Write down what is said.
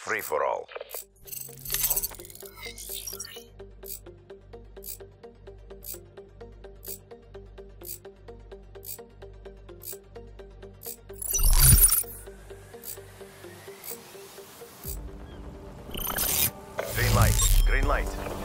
free for all. Green light. Green light.